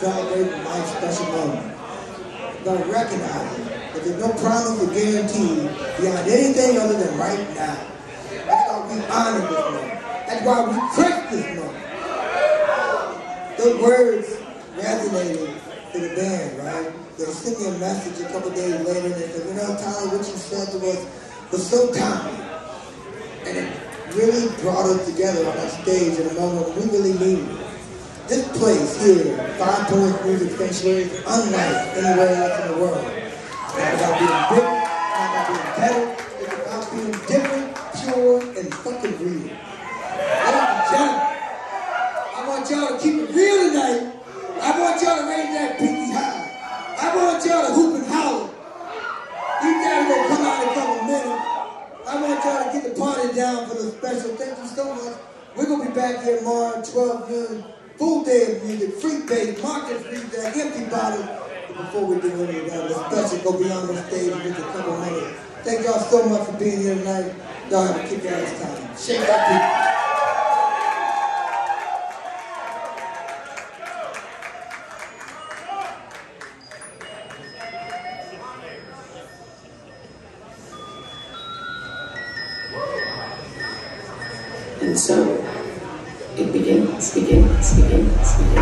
celebrating life's special moment. About recognizing that there's no promise or guarantee beyond anything other than right now. That's why we honor this moment. That's why we crush this moment. Those words resonated to the band, right? They sent me a message a couple days later and they said, you know, Tyler, what you said to us was so timely. And it really brought us together on that stage in a moment we really needed it. This place here, Five Points Music Sanctuary, is unlike anywhere else in the world. It's about being big, it's about being better, it's about being different, pure, and fucking real. Ladies and gentlemen, I want y'all to keep it real tonight. I want y'all to raise that pinky high. I want y'all to hoop and holler. You guys gonna come out in a couple minutes. I want y'all to get the party down for Lespecial. Thank you so much. We're gonna be back here tomorrow, 12 noon. Full day of music, free base, market free day, empty bottles. But before we do any of that, the special go beyond the stage in just a couple minutes. Thank y'all so much for being here tonight. Y'all have a kick ass time. Shake that people. And so siguientes.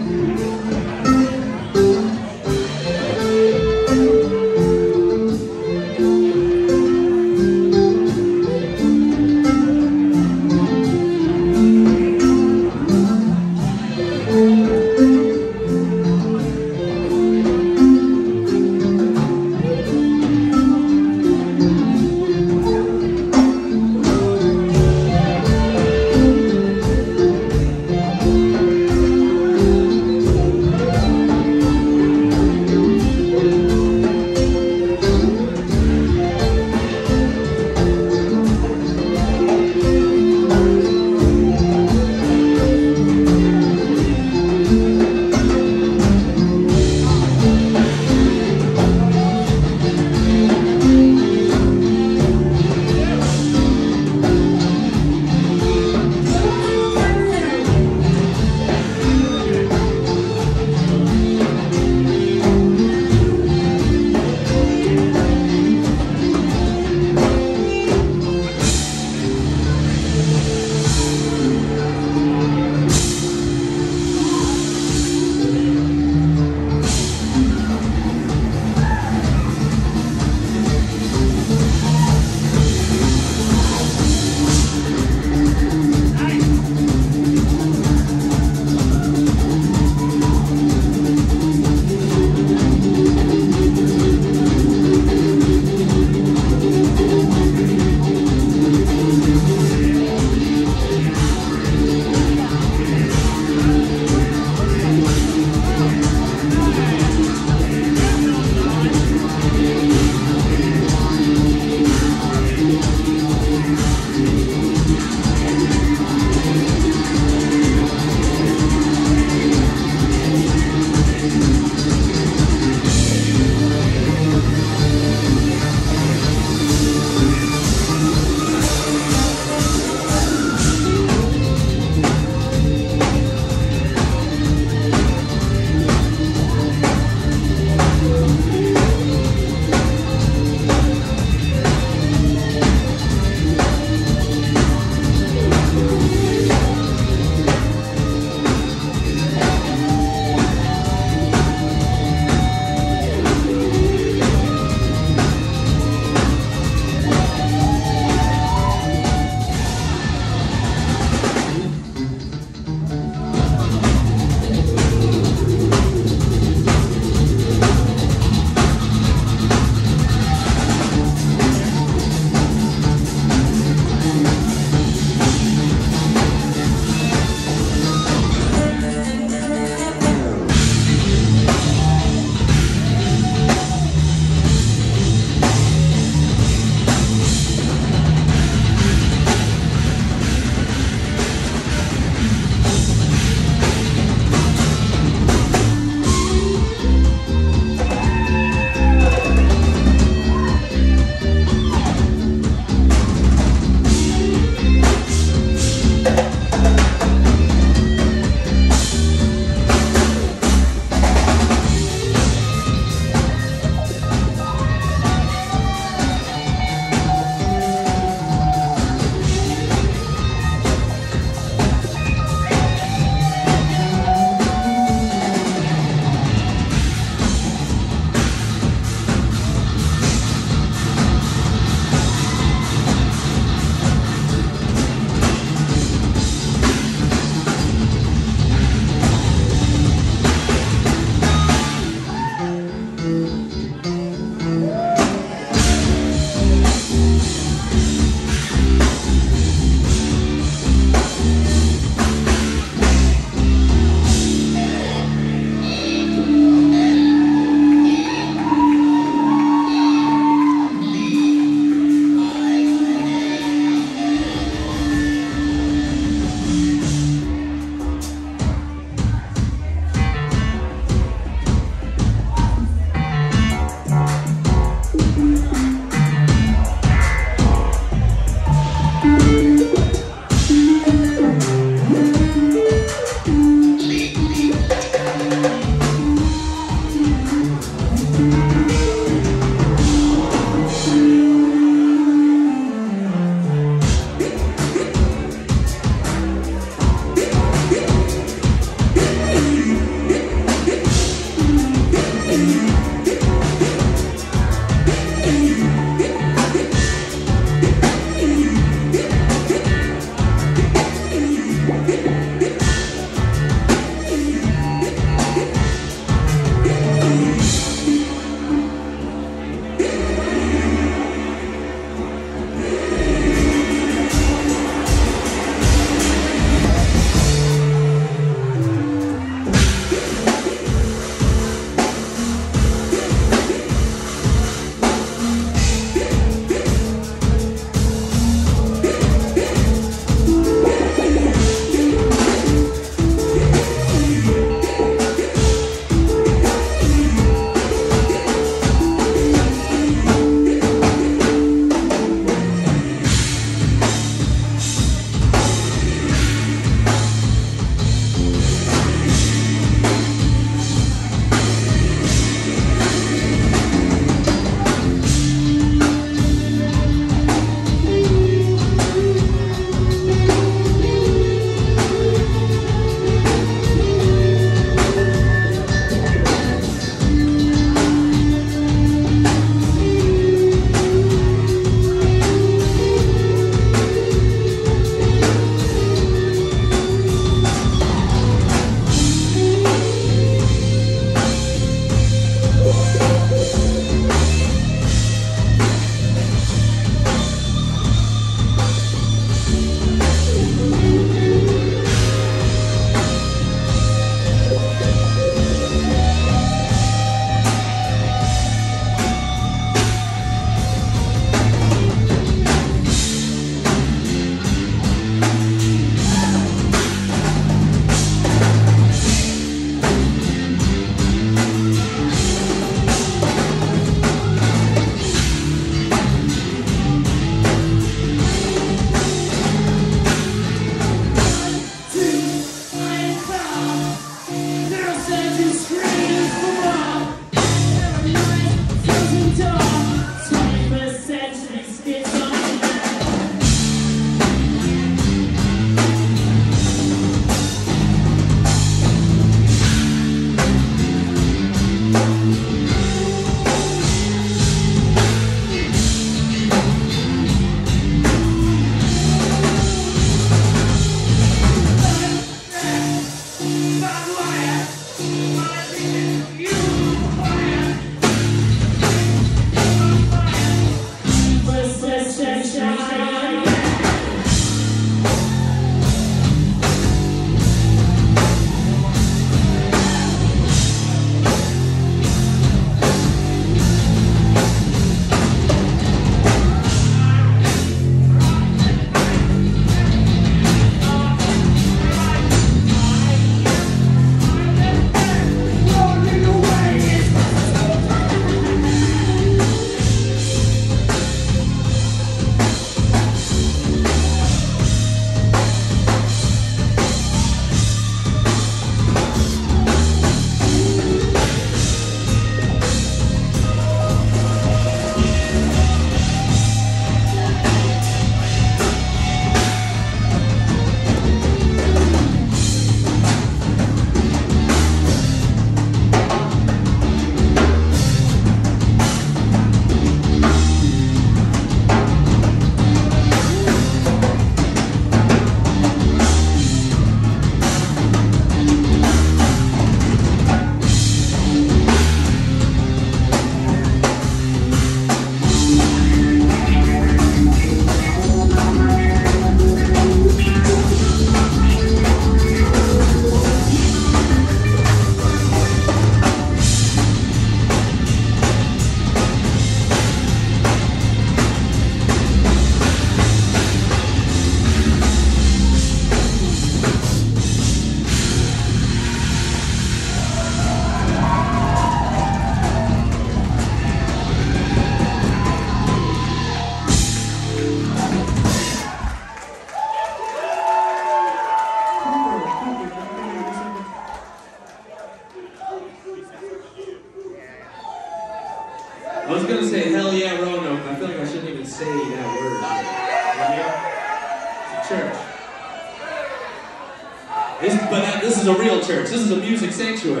Sanctuary.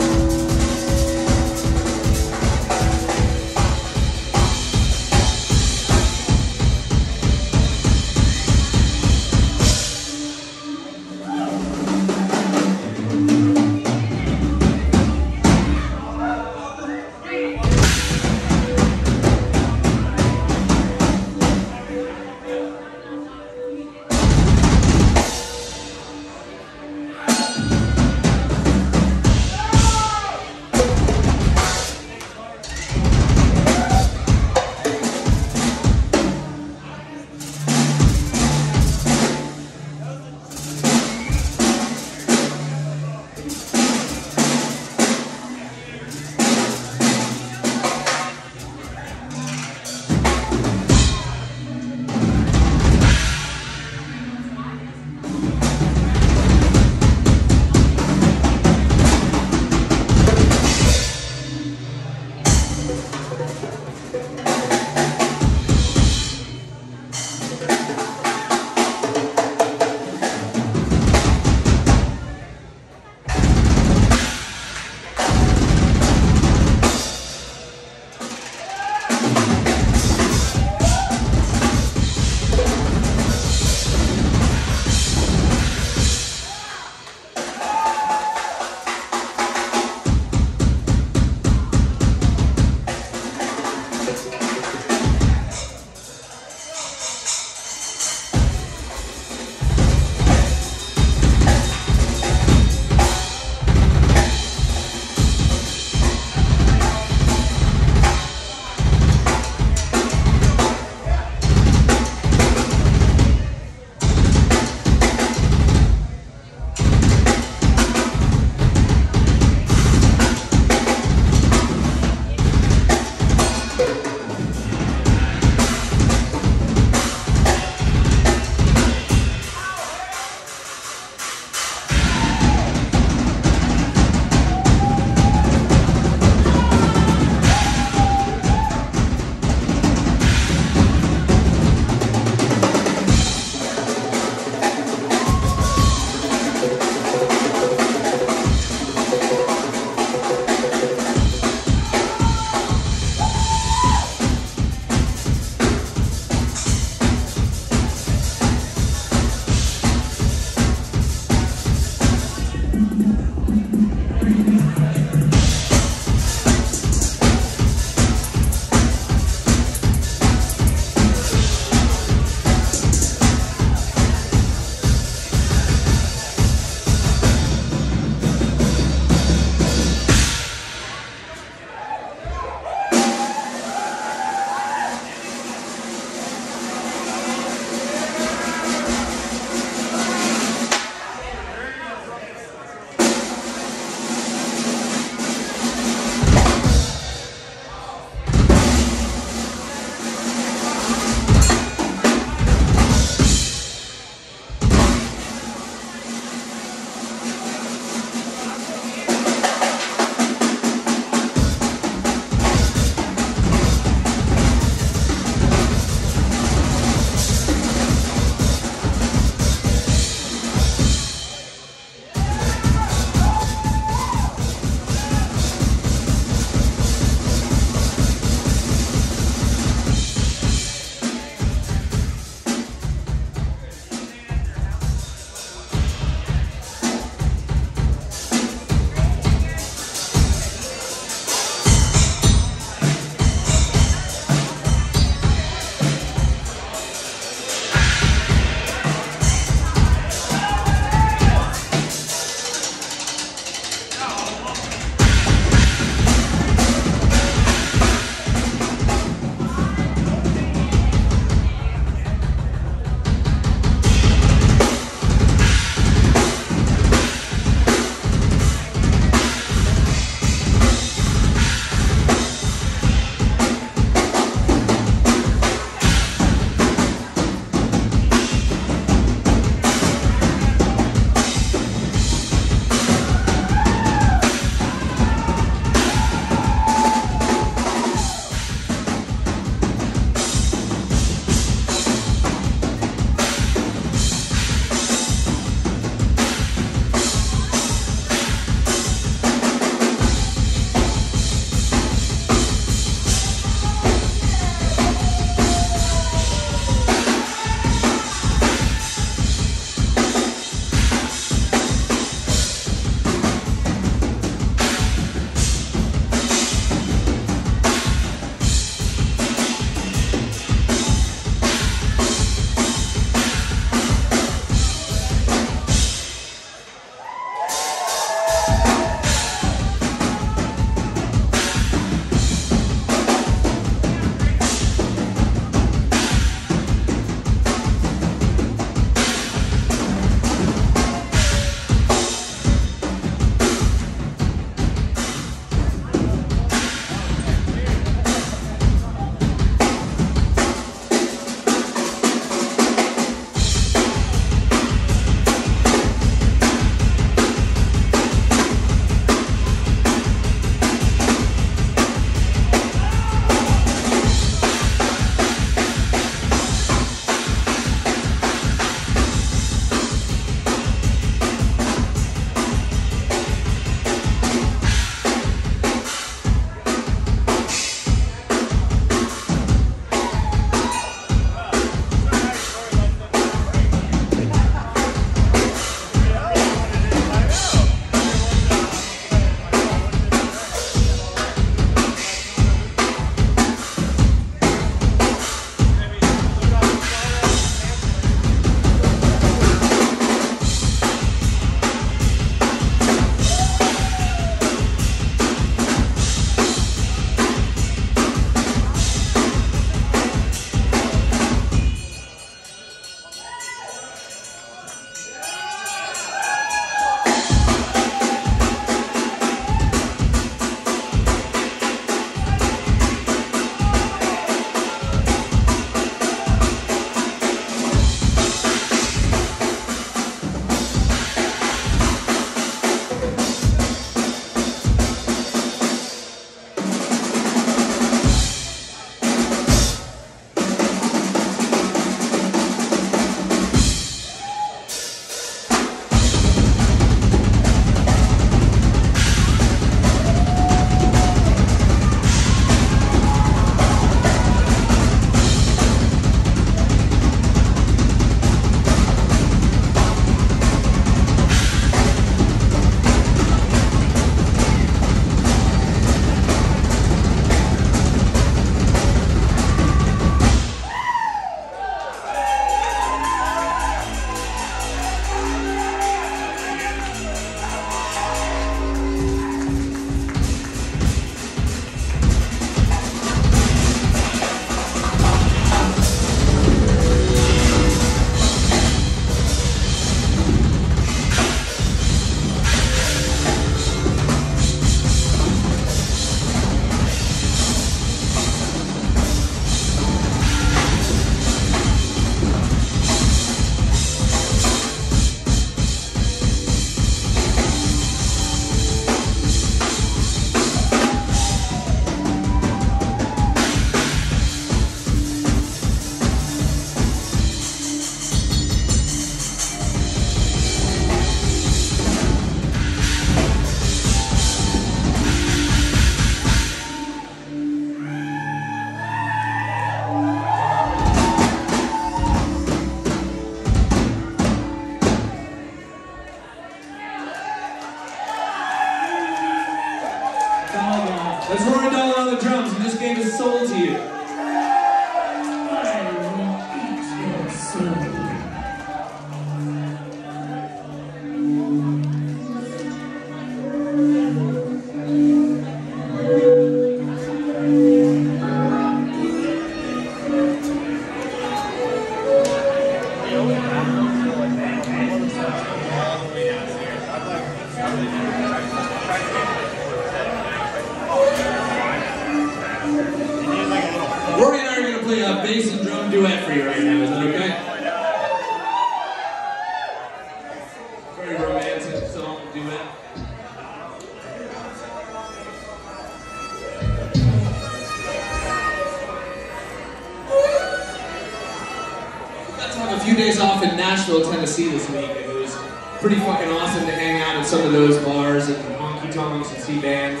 Nashville, Tennessee this week, and it was pretty fucking awesome to hang out at some of those bars and honky tonks and see bands.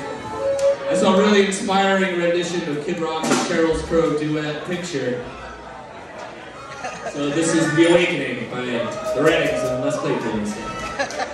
I saw a really inspiring rendition of Kid Rock and Sheryl Crow duet Picture. So this is The Awakening by The Reddings and Les Claypool.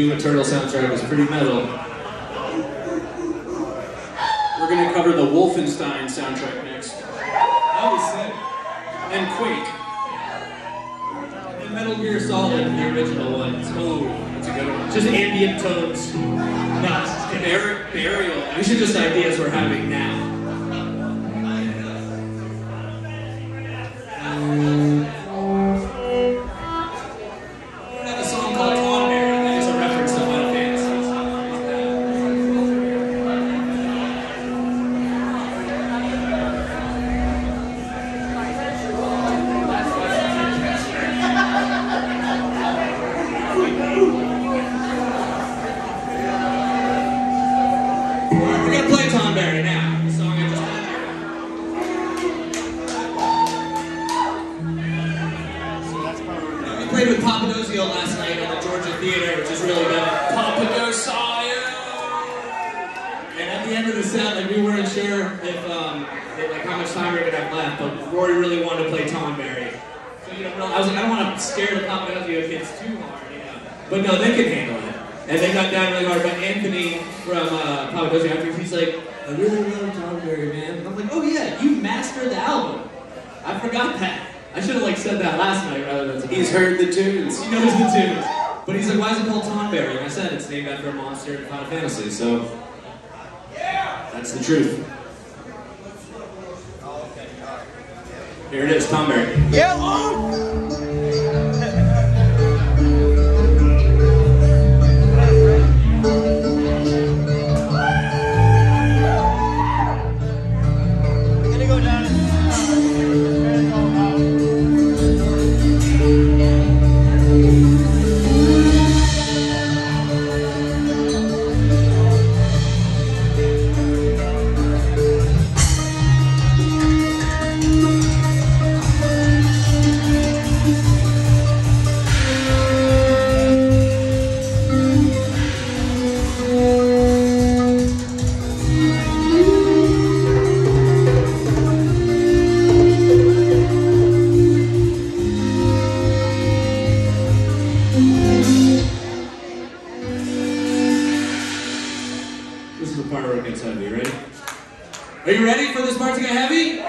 Doom Eternal soundtrack was pretty metal. Are you ready for this part to get heavy?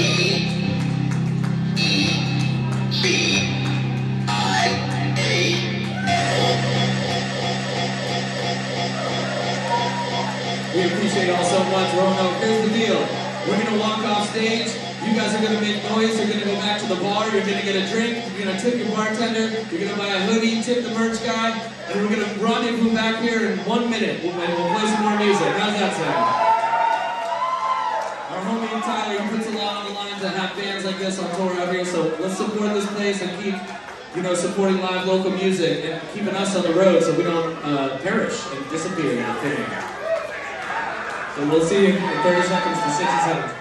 We appreciate y'all so much, Roanoke. Here's the deal. We're going to walk off stage. You guys are going to make noise. You're going to go back to the bar. You're going to get a drink. You're going to tip your bartender. You're going to buy a hoodie, tip the merch guy. And we're going to rendezvous back here in one minute. We'll, we'll play some more music. How's that sound? Homie and Tyler puts a lot on the line to have bands like this on tour out here. So let's support this place and keep, you know, supporting live local music and keeping us on the road so we don't uh, perish and disappear in the thin. So we'll see in 30 seconds to 60 seconds.